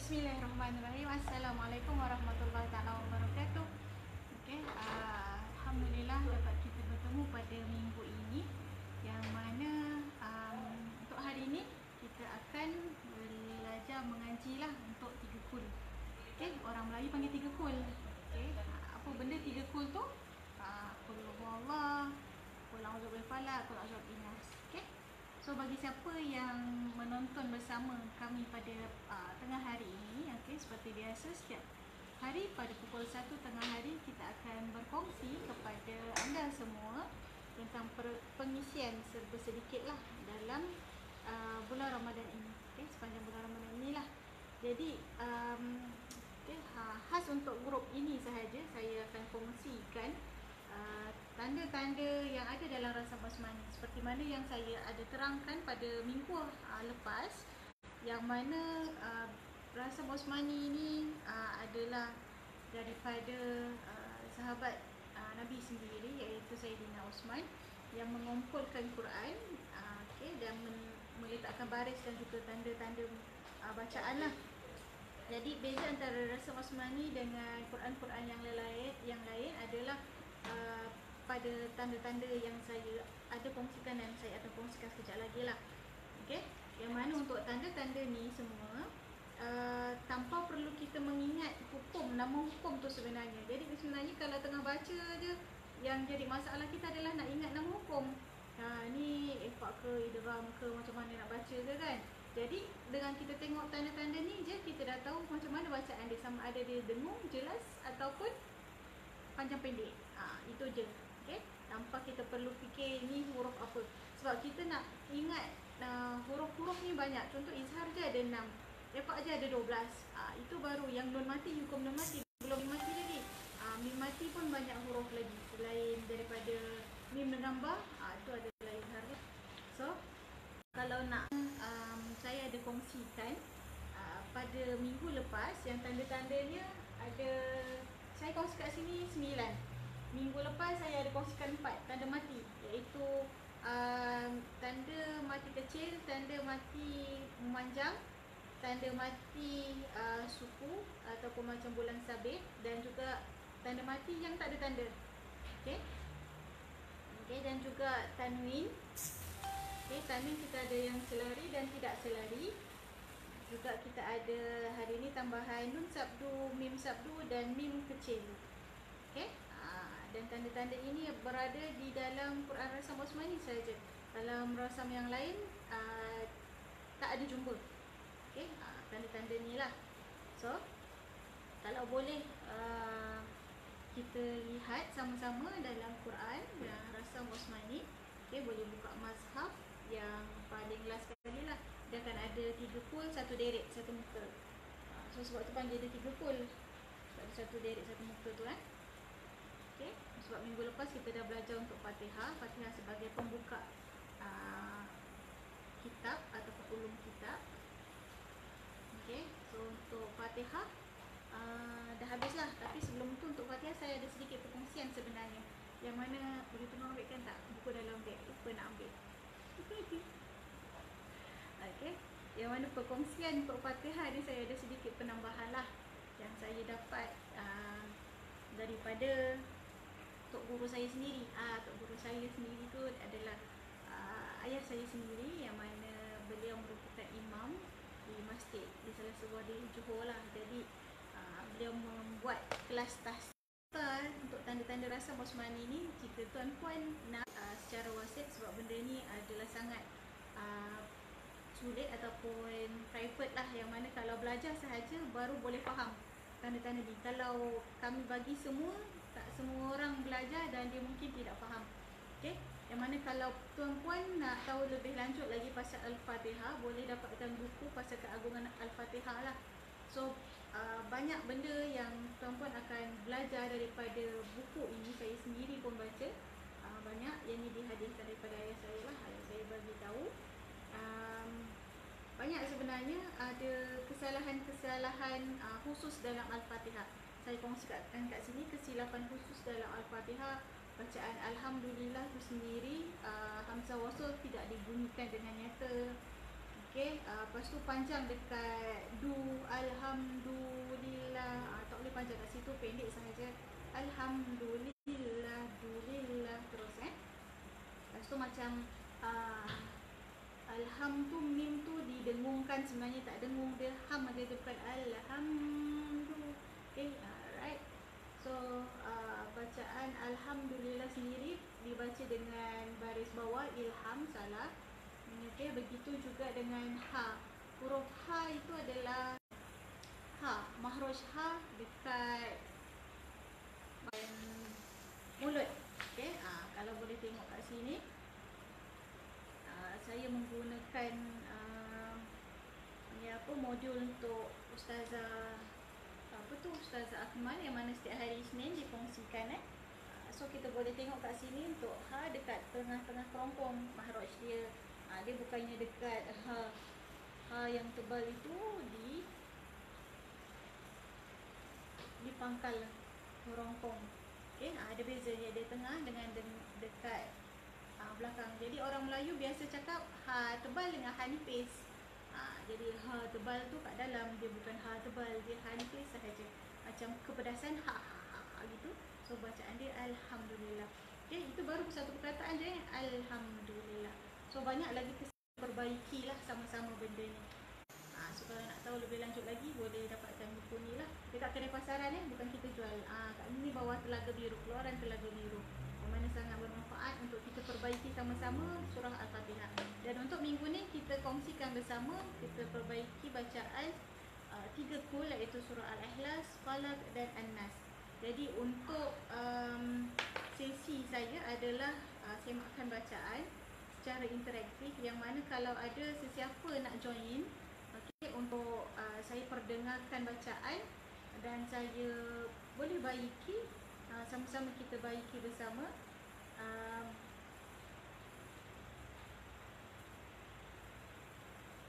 Bismillahirrahmanirrahim. Assalamualaikum warahmatullahi taala wabarakatuh. Okey, uh, alhamdulillah dapat kita bertemu pada minggu ini yang mana um, untuk hari ini kita akan belajar mengaji lah untuk tiga kul. Okey, orang Melayu panggil tiga kul. Okey, apa benda tiga kul tu? Ah, uh, kul Allah, kul a'udzu bil falaq, kul a'udzu binas. So bagi siapa yang menonton bersama kami pada uh, tengah hari ini, okay, seperti biasa setiap hari pada pukul 1 tengah hari kita akan berkongsi kepada anda semua tentang pengisian serba sedikit lah dalam uh, bulan Ramadan ini, okay, sepanjang bulan Ramadan inilah. Jadi um, okay, ha, khas untuk grup ini sahaja saya akan kongsikan Uh, tanda-tanda yang ada dalam rasa basmani seperti mana yang saya ada terangkan pada minggu uh, lepas yang mana uh, rasa basmani ini uh, adalah daripada uh, sahabat uh, Nabi sendiri iaitu Sayyidina Osman yang mengumpulkan Quran uh, okay, dan men- meletakkan baris dan juga tanda-tanda uh, bacaan lah. Jadi beza antara rasa basmani dengan Quran-Quran yang lain yang lain adalah Uh, pada tanda-tanda yang saya ada kongsikan dan saya akan kongsikan sekejap lagi lah okay? yang mana untuk tanda-tanda ni semua uh, tanpa perlu kita mengingat hukum, nama hukum tu sebenarnya jadi sebenarnya kalau tengah baca je yang jadi masalah kita adalah nak ingat nama hukum ha, ni efak ke, idram ke, macam mana nak baca ke kan jadi dengan kita tengok tanda-tanda ni je kita dah tahu macam mana bacaan dia sama ada dia dengung, jelas ataupun panjang pendek. Ha, itu je. Perlu fikir ni huruf apa. Sebab kita nak ingat uh, huruf-huruf ni banyak. Contoh izhar je ada 6. Repak je ada 12. Ha, itu baru yang non mati, hukum non mati. Belum mati lagi. Ha, mim mati pun banyak huruf lagi. Selain daripada mim menambah, ha, itu adalah izhar je. So, kalau nak um, saya ada kongsikan uh, pada minggu lepas yang tanda-tandanya ada saya kongsi kat sini sembilan. Minggu lepas saya ada kongsikan empat tanda mati iaitu uh, tanda mati kecil, tanda mati memanjang, tanda mati uh, suku ataupun macam bulan sabit dan juga tanda mati yang tak ada tanda. Okey. Okey dan juga tanwin. Okey, tanwin kita ada yang selari dan tidak selari juga kita ada hari ini tambahan nun sabdu, mim sabdu dan mim kecil. Okey? Dan tanda-tanda ini berada di dalam Quran Rasam Osmani saja. Dalam rasam yang lain uh, tak ada jumpa. Okey? Ha, tanda-tanda ni lah. So, kalau boleh uh, kita lihat sama-sama dalam Quran yang Rasam Osmani. Okey, boleh buka mazhab yang paling last sekali lah dia akan ada tiga kul, satu deret, satu muka. Ha, so sebab tu panggil dia tiga kul. Sebab satu deret, satu muka tu kan. Okay. Sebab minggu lepas kita dah belajar untuk Fatihah. Fatihah sebagai pembuka uh, kitab ataupun ulum kitab. Okay. So untuk Fatihah uh, dah habislah. Tapi sebelum tu untuk Fatihah saya ada sedikit perkongsian sebenarnya. Yang mana boleh tolong ambilkan tak buku dalam beg? Lupa nak ambil. Okey. Yang mana perkongsian untuk Fatihah ni saya ada sedikit penambahan lah yang saya dapat uh, daripada guru saya sendiri. Ah, tok guru saya sendiri tu adalah uh, ayah saya sendiri yang mana beliau merupakan imam di masjid di salah sebuah di Johor lah. Jadi uh, beliau membuat kelas tahsir untuk tanda-tanda rasa Osmani ni jika tuan-puan nak uh, secara wasit sebab benda ni adalah sangat uh, sulit ataupun private lah yang mana kalau belajar sahaja baru boleh faham tanda-tanda ni. Kalau kami bagi semua, semua orang belajar dan dia mungkin tidak faham. Okay? Yang mana kalau tuan-puan nak tahu lebih lanjut lagi pasal Al-Fatihah, boleh dapatkan buku pasal keagungan Al-Fatihah lah. So, uh, banyak benda yang tuan-puan akan belajar daripada buku ini. Saya sendiri pun baca. Uh, banyak yang ini dihadiahkan daripada ayah saya lah. Ayah saya bagi tahu um, banyak sebenarnya ada kesalahan-kesalahan uh, khusus dalam Al-Fatihah. Saya kongsikan kat sini kesilapan khusus dalam Al-Fatihah. Bacaan Alhamdulillah itu sendiri uh, Hamzah Wasl tidak dibunyikan dengan nyata Okey, uh, lepas tu panjang dekat du alhamdulillah. Uh, tak boleh panjang kat situ, pendek sahaja. Alhamdulillah, dulillah terus eh. Lepas tu macam uh, alham tu mim tu didengungkan sebenarnya tak dengung dia ham ada depan alhamdulillah. Okey, alright. So, uh, bacaan alhamdulillah sendiri dibaca dengan baris bawah ilham salah. Okey, begitu juga dengan ha. Huruf ha itu adalah ha, mahroj ha dekat mulut. Okey, ha, kalau boleh tengok kat sini. Ha, saya menggunakan uh, ni apa modul untuk ustazah apa tu ustazah Akmal yang mana setiap hari Isnin dikongsikan eh. So kita boleh tengok kat sini untuk ha dekat tengah-tengah kerompong mahroj dia. Ha, dia bukannya dekat ha ha yang tebal itu di di pangkal rongkong okey ha, ada beza dia ada tengah dengan de, dekat ha, belakang. Jadi orang Melayu biasa cakap ha tebal dengan ha nipis jadi ha tebal tu kat dalam. Dia bukan ha tebal dia ha nipis sahaja. Macam kepedasan ha ha ha, ha gitu. So bacaan dia alhamdulillah. Okey itu baru satu perkataan je alhamdulillah. So banyak lagi perbaiki lah sama-sama benda ni. Ha, So kalau nak tahu lebih lanjut lagi boleh dapatkan buku ni lah. Dekat kedai pasaran eh, bukan kita jual. Ha, Kat ni bawah telaga biru, keluaran telaga biru. Yang mana sangat bermanfaat untuk kita perbaiki sama-sama surah Al-Fatihah untuk minggu ni kita kongsikan bersama Kita perbaiki bacaan uh, tiga kul iaitu surah Al-Ikhlas, Falak dan An-Nas. Jadi untuk um, sesi saya adalah uh, semakkan bacaan secara interaktif yang mana kalau ada sesiapa nak join okey untuk uh, saya perdengarkan bacaan dan saya boleh baiki uh, sama-sama kita baiki bersama uh,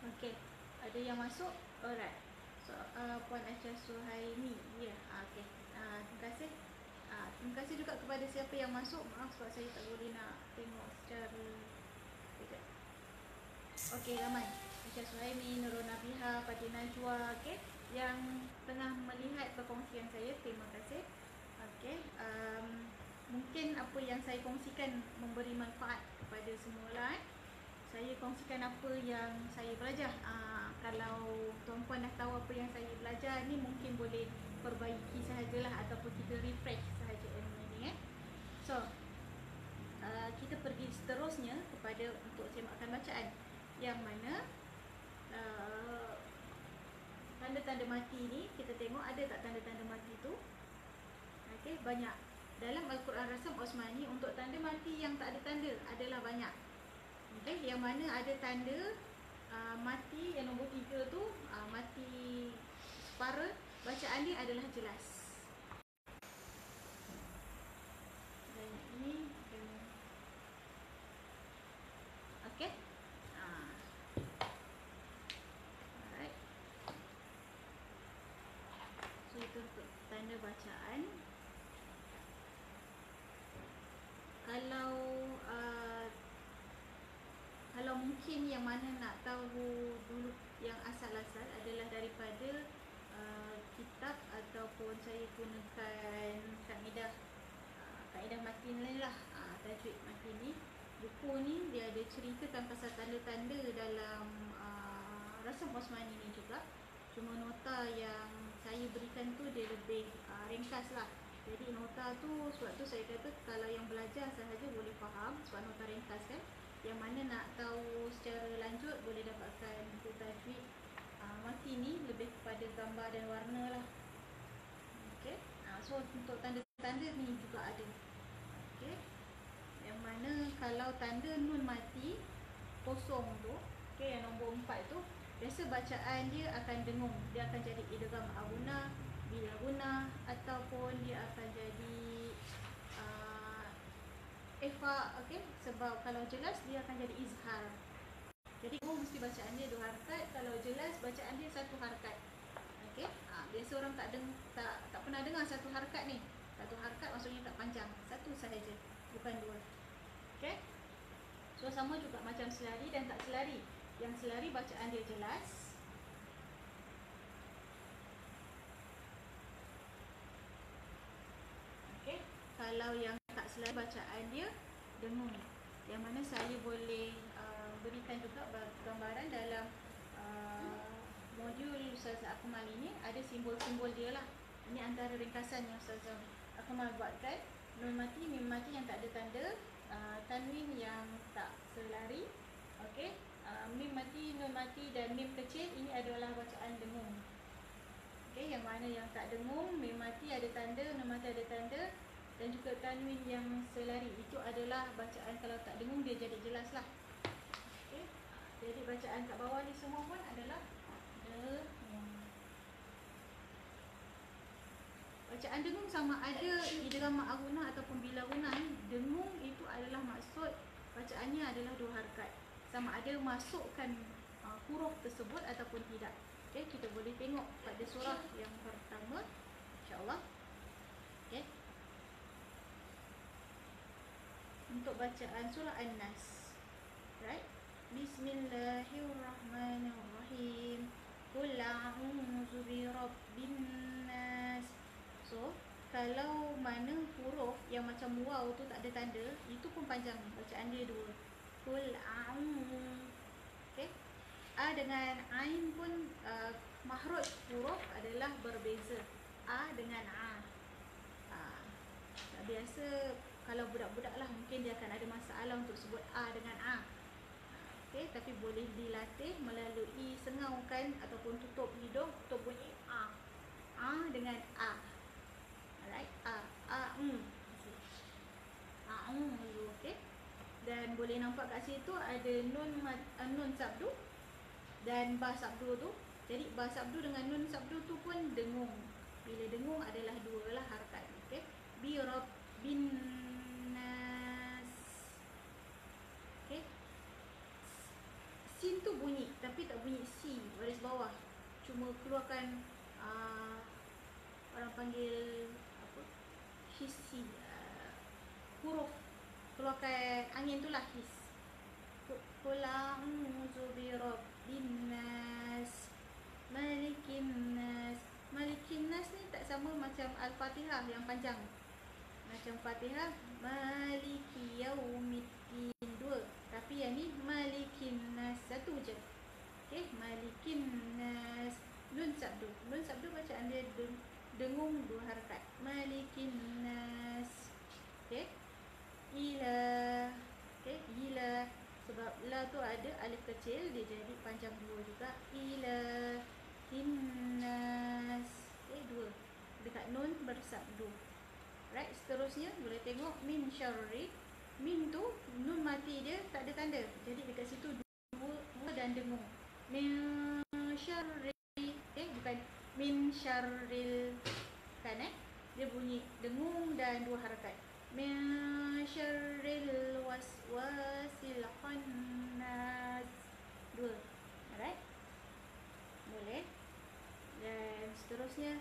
okey ada yang masuk alright so uh, puan Aisyah Suhaimi ya yeah. okey uh, terima kasih uh, terima kasih juga kepada siapa yang masuk maaf sebab saya tak boleh nak tengok secara Okey, ramai. Aisyah Suhaimi, Nurul Nabiha, Fatih Najwa, okey. Yang tengah melihat perkongsian saya, terima kasih. Okey, um, mungkin apa yang saya kongsikan memberi manfaat kepada semua lah. Eh. Saya kongsikan apa yang saya belajar. Uh, kalau tuan-puan dah tahu apa yang saya belajar ni, mungkin boleh perbaiki sahajalah ataupun kita refresh sahaja ilmu ini. Eh. So, uh, kita pergi seterusnya kepada untuk semakkan bacaan yang mana uh, tanda-tanda mati ni kita tengok ada tak tanda-tanda mati tu okey banyak dalam al-Quran Rasam Osmani untuk tanda mati yang tak ada tanda adalah banyak okey yang mana ada tanda uh, mati yang nombor tiga tu uh, mati separa bacaan ni adalah jelas. Kalau uh, kalau mungkin yang mana nak tahu dulu yang asal-asal adalah daripada uh, kitab ataupun saya gunakan kaedah uh, kaedah matin lain lah. Uh, tajwid matin ni. Buku ni dia ada ceritakan pasal tanda-tanda dalam uh, rasam Osmani ni juga. Cuma nota yang saya berikan tu dia lebih uh, ringkas lah. Jadi nota tu sebab tu saya kata kalau yang belajar sahaja boleh faham sebab nota ringkas kan. Yang mana nak tahu secara lanjut boleh dapatkan buku tajwid uh, mati ni lebih kepada gambar dan warna lah. Okey. Uh, so untuk tanda-tanda ni juga ada. Okey. Yang mana kalau tanda nun mati kosong tu, okey yang nombor empat tu, biasa bacaan dia akan dengung. Dia akan jadi idgham abuna bila guna ataupun dia akan jadi Efa, okay? Sebab kalau jelas dia akan jadi izhar. Jadi kamu mesti bacaan dia dua harkat. Kalau jelas bacaan dia satu harkat. Okay? Ha, biasa orang tak deng tak tak pernah dengar satu harkat ni. Satu harkat maksudnya tak panjang. Satu sahaja, bukan dua. Okay? So sama juga macam selari dan tak selari. yang selari bacaan dia jelas. Okey, kalau yang selari bacaan dia dengung. Yang mana saya boleh uh, berikan juga gambaran dalam uh, modul Ustazah Akmal ini ada simbol-simbol dia lah. Ini antara ringkasan yang Ustazah Akmal buatkan. Nun mati, mim mati yang tak ada tanda, uh, tanwin yang tak selari. Okey, uh, mim mati, nun mati dan mim kecil ini adalah bacaan dengung. Okey, yang mana yang tak dengung, mim mati ada tanda, nun mati ada tanda dan juga tanwin yang selari itu adalah bacaan kalau tak dengung dia jadi jelaslah. Okey. Jadi bacaan kat bawah ni semua pun adalah dengung. Bacaan dengung sama ada idgham ma'runah ataupun bila guna ni dengung itu adalah maksud bacaannya adalah dua harakat. Sama ada masukkan uh, huruf tersebut ataupun tidak. Okey, kita boleh tengok pada surah yang pertama insya-Allah. Okey. Untuk bacaan surah An-Nas. Right? Bismillahirrahmanirrahim. Qul a'udzu birabbin nas. So, kalau mana huruf yang macam waw tu tak ada tanda, itu pun panjang bacaan dia dua. Qul a'udzu. Okey. A dengan ain pun uh, mahroj huruf adalah berbeza. A dengan a. Uh, biasa kalau budak-budak lah mungkin dia akan ada masalah untuk sebut A dengan A. Okey, tapi boleh dilatih melalui sengaukan ataupun tutup hidung untuk bunyi A. A dengan A. Alright, a a um. A um dulu, okey. Dan boleh nampak kat situ ada nun uh, nun sabdu dan ba sabdu tu. Jadi ba sabdu dengan nun sabdu tu pun dengung. Bila dengung adalah dua lah harakat, okey. Bi rabbin nas. Okey. Sin tu bunyi tapi tak bunyi si baris bawah. Cuma keluarkan uh, orang panggil hisi uh, huruf. Keluarkan angin tu lah his. Kulang zubi rabbin nas Malikin nas. Malikin nas ni tak sama macam Al-Fatihah yang panjang. Macam Fatihah Maliki dua Tapi yang ni Malikin nas. Satu je. Okay Malikin nas. Nun sabdu. Nun sabdu bacaan dia dengung dua harakat. Malikin nas. Okey ila. Okey ila. Sebab la tu ada alif kecil dia jadi panjang dua juga. Ila. Hinnas okey dua. Dekat nun bersabdu. Right seterusnya boleh tengok min syarri min tu nun mati dia tak ada tanda. Jadi dekat situ dua, dua dan dengung min syarri eh bukan. Min syarril kan eh? Dia bunyi dengung dan dua harakat. Min syarril waswasil khannas. Dua. Alright. Boleh. Dan seterusnya.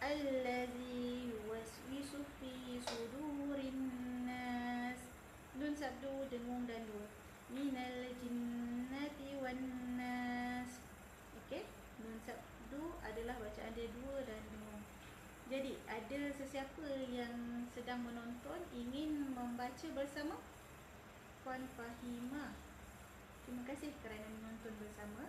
Allazi waswisu fi sudurin nun sabdu dengung dan dua minal jinnati wan nas okey nun sabdu adalah bacaan dia dua dan dengung. Jadi, ada sesiapa yang sedang menonton ingin membaca bersama? Puan Fahima. Terima kasih kerana menonton bersama.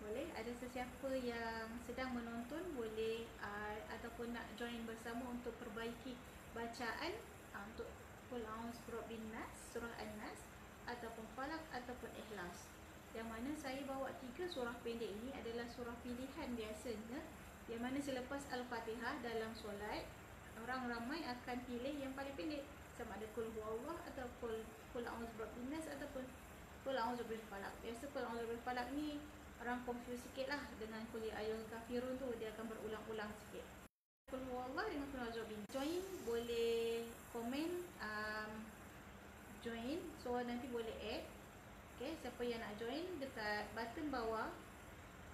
Boleh ada sesiapa yang sedang menonton boleh uh, ataupun nak join bersama untuk perbaiki bacaan uh, untuk Qul a'udzu bin nas, surah An-Nas ataupun Falaq ataupun Ikhlas yang mana saya bawa tiga surah pendek ini adalah surah pilihan biasanya yang mana selepas Al-Fatihah dalam solat orang ramai akan pilih yang paling pendek sama ada Qul Allah atau Qul Qul A'udzu Birabbin Nas ataupun Qul A'udzu Birabbil Falaq. Biasa Qul A'udzu Birabbil Falaq ni orang confuse sikitlah dengan Qul Ya Kafirun tu dia akan berulang-ulang sikit. Qul Allah dengan A'udzu Birabbin. Join boleh komen um, join. So nanti boleh add. Okay, siapa yang nak join dekat button bawah.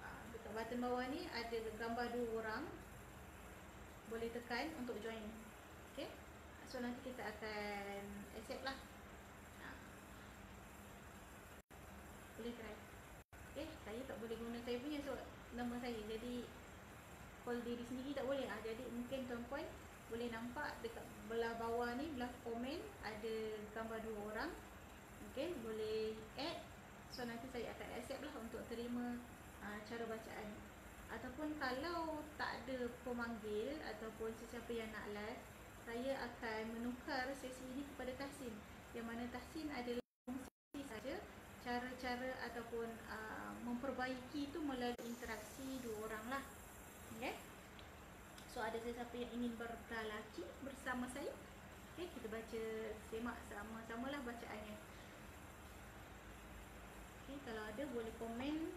Ah, Dekat button bawah ni ada gambar dua orang. Boleh tekan untuk join. Okay, so nanti kita akan accept lah. Ah. Boleh try. Okay, saya punya sebab nama saya. Jadi call diri sendiri tak boleh. Ah jadi mungkin tuan-puan boleh nampak dekat belah bawah ni belah komen ada gambar dua orang. Okey boleh add. So nanti saya akan accept lah untuk terima uh, cara bacaan. Ataupun kalau tak ada pemanggil ataupun sesiapa yang nak live saya akan menukar sesi ini kepada Tahsin. Yang mana Tahsin adalah fungsi saja cara-cara ataupun uh, memperbaiki itu melalui interaksi dua orang lah okay? so ada sesiapa yang ingin bergalaki bersama saya okay, kita baca semak sama-sama lah bacaannya okay, kalau ada boleh komen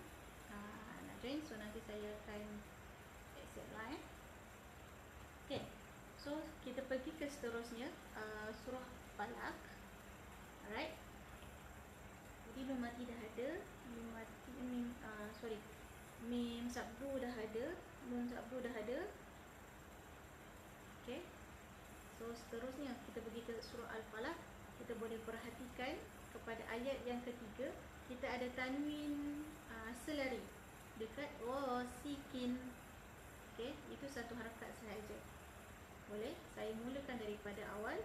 uh, nak join so nanti saya akan accept lah eh. okay. So kita pergi ke seterusnya uh, surah Falak. Alright. Jadi mati dah ada, mati mim uh, sorry. Mim sabdu dah ada, mim sabdu dah ada. Okay. So seterusnya kita pergi ke surah Al-Falaq. Kita boleh perhatikan kepada ayat yang ketiga, kita ada tanwin uh, selari dekat wasikin. Okay, itu satu harakat sahaja. Boleh? Saya mulakan daripada awal.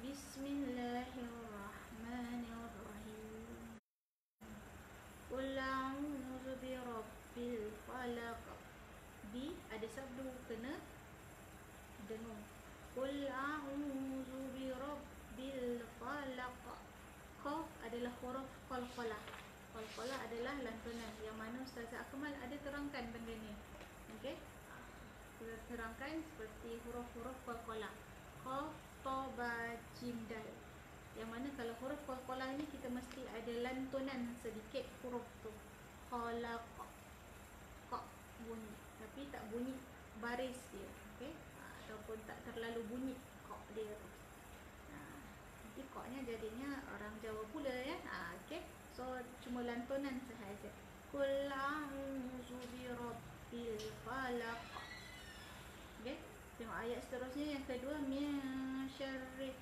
Bismillahirrahmanirrahim. Qul a'udzu birabbil falaq. Bi ada sabdu kena dengung. Qul a'udzu birabbil falaq. Qaf adalah huruf qalqalah. Qalqalah adalah lantunan yang mana Ustazah Akmal ada terangkan benda ni. Okey? kita terangkan seperti huruf-huruf qalqalah. Qaf, ta, ba, jim, dal. Yang mana kalau huruf qalqalah ni kita mesti ada lantunan sedikit huruf tu. Khalaq. Qa bunyi. Tapi tak bunyi baris dia. Okey? Ataupun tak terlalu bunyi qa dia tu. Ha, nanti qa-nya jadinya orang Jawa pula ya. Ha, okey. So cuma lantunan sahaja. Qul a'udzu birabbil falaq. Okay. Tengok ayat seterusnya yang kedua min syarri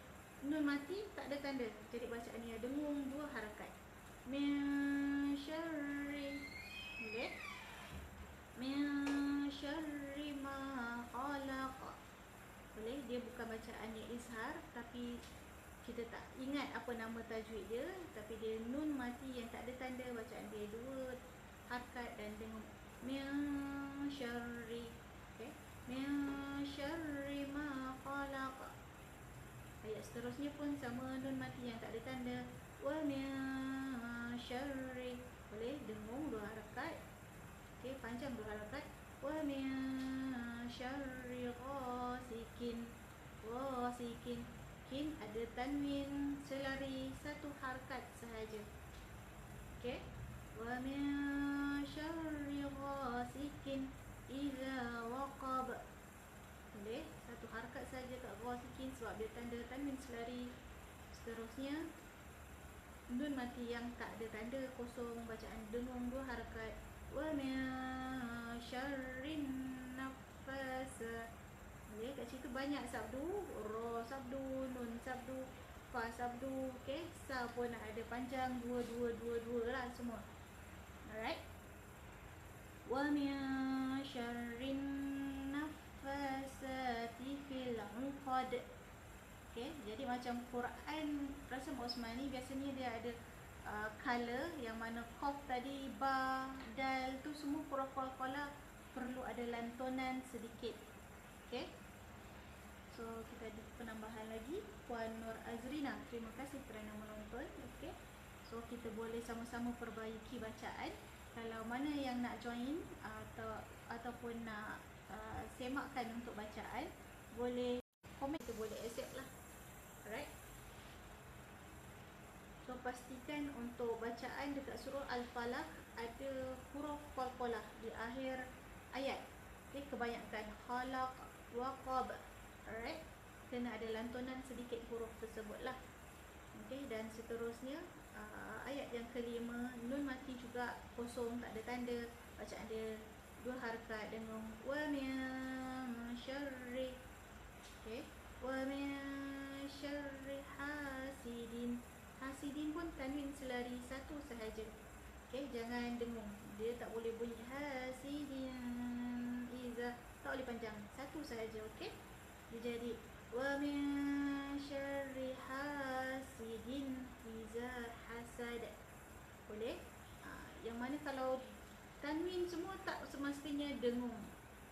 nun mati tak ada tanda. Jadi bacaan ada dengung dua harakat. Min syarri. Okey. Min syarri ma khalaq. Boleh? Dia bukan bacaan yang izhar tapi kita tak ingat apa nama tajwid dia tapi dia nun mati yang tak ada tanda bacaan dia dua harakat dan dengung min syarri. Okey? Min syarri ma khalaq. Ayat seterusnya pun sama nun mati yang tak ada tanda. Wa min syarri. Boleh? Dengung dua harakat okey panjang dua harakat syarri ghasikin. Ghasikin kin ada tanwin selari satu harakat sahaja. Okey? Wa min syarri ghasikin Iza waqab. Boleh? Satu harakat saja kat bawah sikit Sebab dia tanda tanwin selari. Seterusnya Nun mati yang tak ada tanda kosong Bacaan dengung dua harakat Wa min syarrin Nafas, okay, kat situ banyak sabdu ro sabdu nun sabdu fa sabdu okay sa pun ada panjang dua dua dua dua lah semua. Alright. Wa min syarrin nafasati fil uqad okay jadi macam Quran Rasul Osman ni biasanya dia ada uh, color yang mana qaf tadi ba dal tu semua qaf qaf perlu ada lantunan sedikit. Okay. So kita ada penambahan lagi Puan Nur Azrina. Terima kasih kerana menonton. Okay. So kita boleh sama-sama perbaiki bacaan kalau mana yang nak join atau ataupun nak uh, semakkan untuk bacaan boleh komen tu boleh accept lah alright so pastikan untuk bacaan dekat surah al-falaq ada huruf qalqalah di akhir ayat. Okay, kebanyakan khalaq waqab alright? Kena ada lantunan sedikit huruf tersebut lah. Okay, dan seterusnya uh, ayat yang kelima nun mati juga kosong tak ada tanda. Bacaan dia dua harakat dengan wa min syarri okey wa min hasidin. Hasidin pun tanwin selari satu sahaja Okey, jangan dengung. Dia tak boleh bunyi hasidin iza. Tak boleh panjang. Satu sahaja, okey? Dia jadi wa min syarri hasidin iza hasad. Boleh? Ha, yang mana kalau tanwin semua tak semestinya dengung.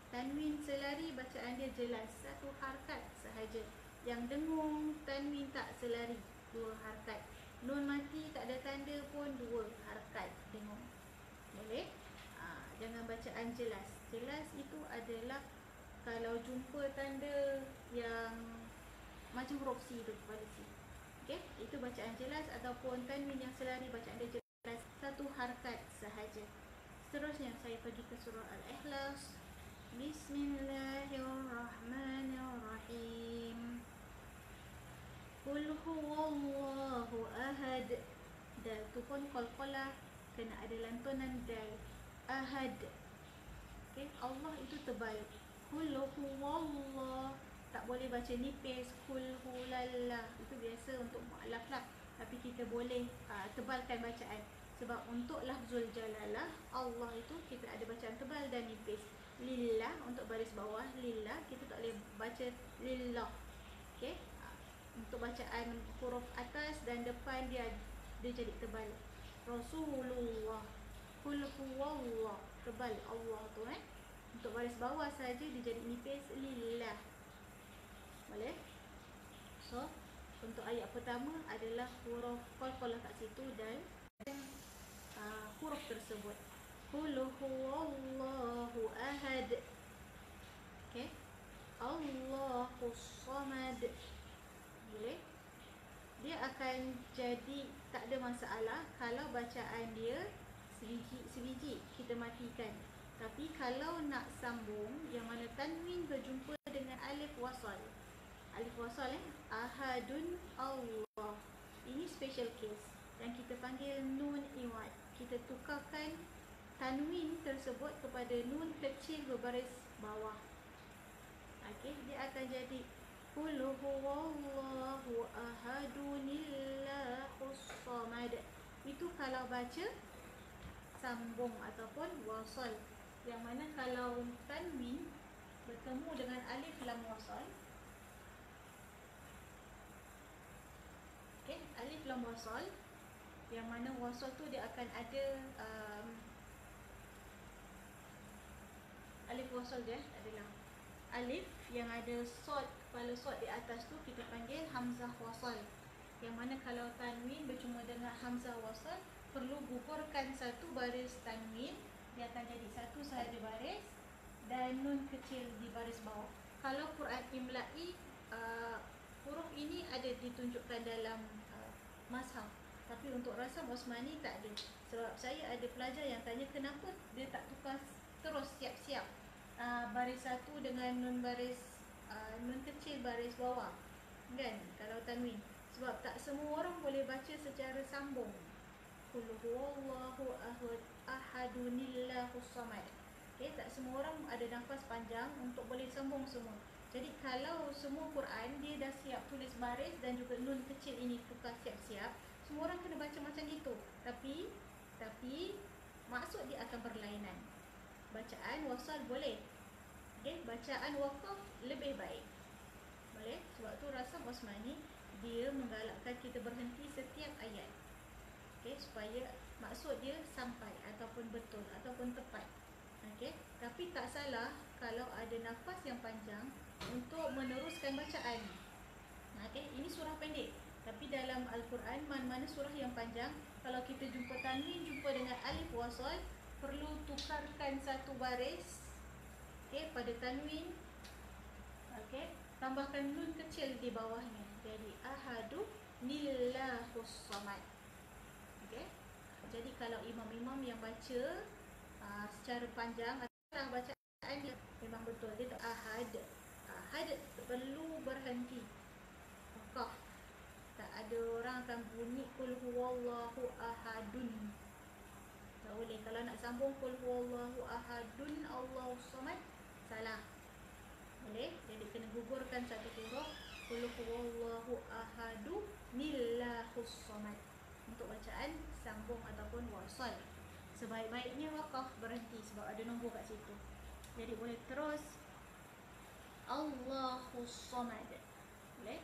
Tanwin selari bacaan dia jelas. Satu harkat sahaja. Yang dengung tanwin tak selari. Dua harkat. Nun mati tak ada tanda pun dua harkat dengung. Boleh? Ha, jangan bacaan jelas. Jelas itu adalah kalau jumpa tanda yang macam huruf C tu pada C. Okey, itu bacaan jelas ataupun tanwin yang selari bacaan dia jelas satu harkat sahaja. Seterusnya saya pergi ke surah Al-Ikhlas. Bismillahirrahmanirrahim. Qul huwallahu ahad. Dal tu pun qalqalah kena ada lantunan dal. Ahad. Okey, Allah itu tebal. Qul huwallah. Tak boleh baca nipis qul hulallah. Itu biasa untuk mualaf lah. Tapi kita boleh uh, tebalkan bacaan. Sebab untuk lafzul jalalah Allah itu kita ada bacaan tebal dan nipis lillah untuk baris bawah lillah kita tak boleh baca lillah okey untuk bacaan huruf atas dan depan dia dia jadi tebal rasulullah. Kul huwallah tebal Allah tu eh. Untuk baris bawah saja dia jadi nipis lillah. Boleh? So untuk ayat pertama adalah huruf qalqalah kat situ dan uh, huruf tersebut. Qul huwallahu ahad. Okey. Allahus samad. Boleh? Dia akan jadi tak ada masalah kalau bacaan dia sebiji sebiji kita matikan. Tapi kalau nak sambung yang mana tanwin berjumpa dengan alif wasal. Alif wasal eh ahadun Allah. Ini special case yang kita panggil nun iwad. Kita tukarkan tanwin tersebut kepada nun kecil berbaris bawah. Okey, dia akan jadi Qul huwallahu ahadunillahus samad. Itu kalau baca sambung ataupun wasal. Yang mana kalau tanwin bertemu dengan alif lam wasal. Okey, alif lam wasal yang mana wasal tu dia akan ada um, alif wasal dia adalah alif yang ada sod kepala sod di atas tu kita panggil hamzah wasal. Yang mana kalau tanwin bercuma dengan hamzah wasal perlu gugurkan satu baris tanwin dia akan jadi satu sahaja baris dan nun kecil di baris bawah. Kalau Quran Imla'i uh, huruf ini ada ditunjukkan dalam uh, mashaf tapi untuk rasa Osmani tak ada. Sebab saya ada pelajar yang tanya kenapa dia tak tukar terus siap-siap uh, baris satu dengan nun baris uh, nun kecil baris bawah. Kan? Kalau tanwin. Sebab tak semua orang boleh baca secara sambung. Qul huwallahu ahad ahadunillahus samad. Okey tak semua orang ada nafas panjang untuk boleh sambung semua. Jadi kalau semua Quran dia dah siap tulis baris dan juga nun kecil ini tukar siap-siap semua orang kena baca macam itu. Tapi tapi maksud dia akan berlainan bacaan wasal boleh. Okey, bacaan waqaf lebih baik. Boleh? Sebab tu rasa Osmani dia menggalakkan kita berhenti setiap ayat. Okey, supaya maksud dia sampai ataupun betul ataupun tepat. Okey, tapi tak salah kalau ada nafas yang panjang untuk meneruskan bacaan. Okey, ini surah pendek. Tapi dalam Al-Quran mana-mana surah yang panjang kalau kita jumpa tanwin jumpa dengan alif wasal perlu tukarkan satu baris okey pada tanwin. Okey tambahkan nun kecil di bawahnya. Jadi ahadu nillahus samad. Okey jadi kalau imam-imam yang baca uh, secara panjang atau bacaan dia memang betul. Dia tak ahad. Ahad perlu berhenti. Maka tak ada orang akan bunyi kul huwallahu ahadun boleh. Kalau nak sambung Qul huwallahu ahadun Allahu samad salah. Boleh? Jadi kena gugurkan satu huruf Qul huwallahu ahadu nillahus samad. Untuk bacaan sambung ataupun wasal. sebaik-baiknya wakaf berhenti sebab ada nombor kat situ jadi boleh terus Allahus Samad boleh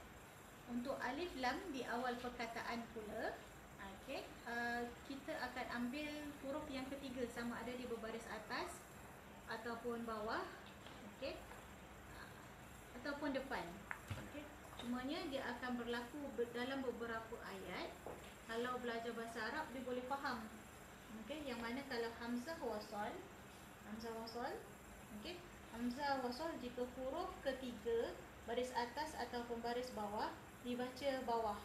untuk alif lam di awal perkataan pula okey uh, kita akan ambil huruf yang ketiga sama ada di berbaris atas ataupun bawah okey ataupun depan okey. Cumanya dia akan berlaku dalam beberapa ayat. Kalau belajar bahasa Arab dia boleh faham okey. Yang mana kalau hamzah wasal hamzah wasal okey. Hamzah wasal jika huruf ketiga baris atas ataupun baris bawah dibaca bawah.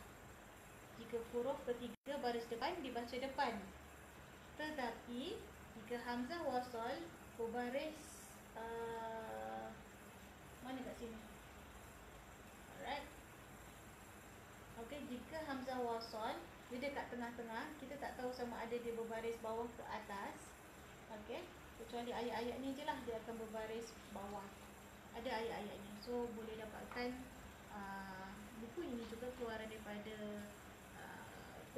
Jika huruf ketiga baris depan dibaca depan. Tetapi jika hamzah wasal berbaris uh, mana kat sini? Alright. Okey, jika hamzah wasal dia dekat tengah-tengah, kita tak tahu sama ada dia berbaris bawah ke atas. Okey, kecuali ayat-ayat ni je lah dia akan berbaris bawah. Ada ayat-ayatnya. So boleh dapatkan uh, buku ini juga keluaran daripada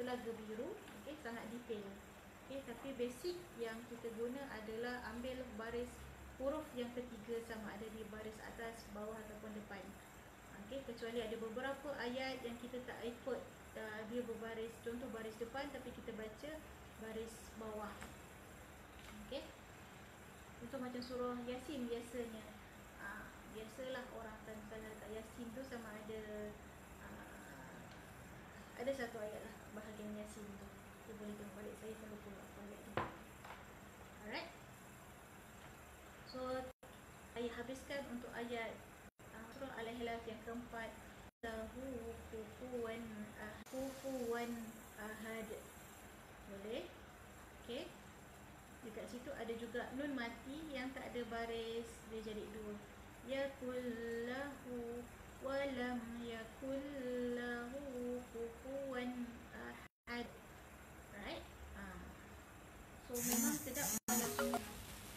Telaga Biru okay, sangat detail. Okay, tapi basic yang kita guna adalah ambil baris huruf yang ketiga sama ada di baris atas, bawah ataupun depan. Okay, kecuali ada beberapa ayat yang kita tak ikut uh, dia berbaris, contoh baris depan tapi kita baca baris bawah. Okay. untuk macam surah Yasin biasanya. Uh, biasalah orang salah kat Yasin tu sama ada ada satu ayat lah bahagian Yasin tu. Kita boleh tengok balik saya kalau lupa apa ayat tu. Alright. So ayat habiskan untuk ayat uh, surah Al-Ikhlas yang keempat lahu kufuwan ah kufuwan ahad. Boleh? Okey. Dekat situ ada juga nun mati yang tak ada baris dia jadi dua. Ya kullahu walam yakul lahu kufuwan ahad right ha. so memang sedap walaupun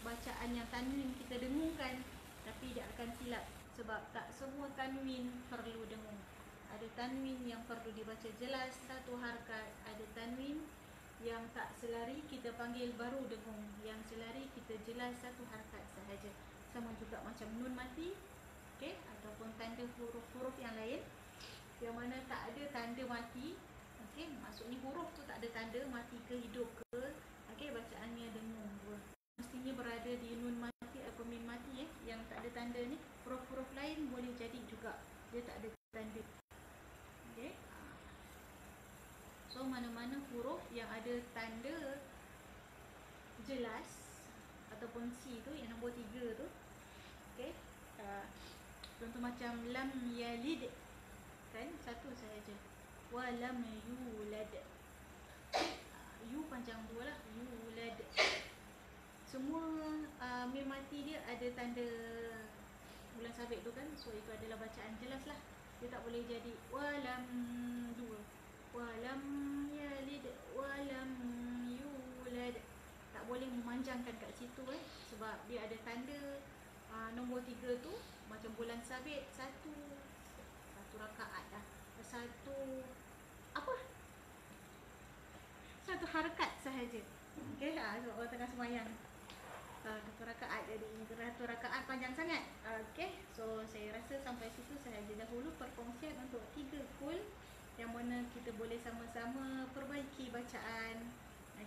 bacaan yang tanwin kita dengungkan tapi dia akan silap sebab tak semua tanwin perlu dengung ada tanwin yang perlu dibaca jelas satu harkat. Ada tanwin yang tak selari kita panggil baru dengung yang selari kita jelas satu harkat sahaja. Sama juga macam nun mati okey ataupun tanda huruf-huruf yang lain. Yang mana tak ada tanda mati okey maksudnya huruf tu tak ada tanda mati ke hidup ke. Okey bacaannya dengung pun mestinya berada di nun mati atau mim mati eh yang tak ada tanda ni. Huruf-huruf lain boleh jadi juga. Dia tak ada tanda. Okey. So mana-mana huruf yang ada tanda jelas ataupun C tu yang nombor 3 tu. Okey. Uh, Contoh macam lam yalid. Kan? Satu sahaja. Wa lam yulad. Yu panjang dua lah. Yulad. Semua uh, mim mati dia ada tanda bulan sabit tu kan. So itu adalah bacaan jelas lah. Dia tak boleh jadi wa lam dua. Wa lam yalid wa lam yulad. Tak boleh memanjangkan kat situ eh sebab dia ada tanda uh, nombor tiga tu macam bulan sabit satu satu rakaat dah satu apa? Satu harakat sahaja. Okey ah so orang tengah semayang. Uh, satu rakaat jadi satu rakaat panjang sangat. Okey so saya rasa sampai situ sahaja dahulu perkongsian untuk tiga kul yang mana kita boleh sama-sama perbaiki bacaan.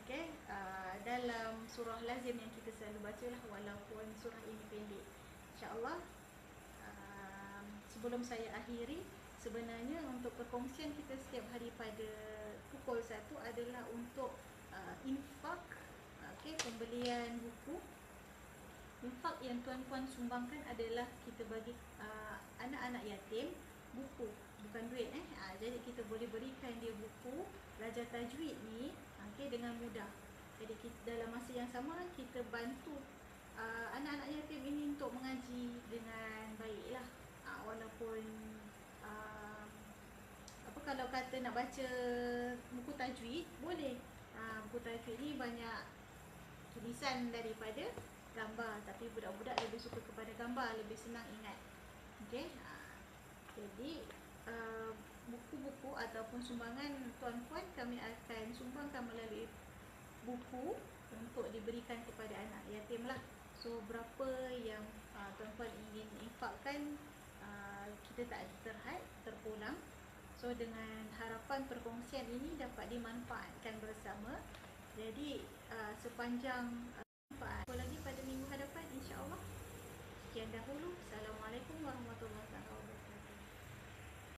Okey uh, dalam surah lazim yang kita selalu bacalah walaupun surah ini pendek. Insyaallah sebelum saya akhiri sebenarnya untuk perkongsian kita setiap hari pada pukul 1 adalah untuk uh, infak okey pembelian buku. Infak yang tuan-tuan sumbangkan adalah kita bagi uh, anak-anak yatim buku bukan duit eh. Uh, jadi kita boleh berikan dia buku belajar tajwid ni okey dengan mudah. Jadi kita, dalam masa yang sama kita bantu uh, anak-anak yatim ini untuk mengaji dengan baiklah. Walaupun uh, apa kalau kata nak baca buku tajwid boleh uh, buku tajwid ni banyak tulisan daripada gambar tapi budak-budak lebih suka kepada gambar lebih senang ingat okey uh, jadi uh, buku-buku ataupun sumbangan tuan-puan kami akan sumbangkan melalui buku untuk diberikan kepada anak yatim lah. So berapa yang uh, tuan-tuan ingin infakkan uh, kita tak terhad, terpulang. So dengan harapan perkongsian ini dapat dimanfaatkan bersama. Jadi uh, sepanjang uh, apa lagi pada minggu hadapan insya-Allah. Sekian dahulu.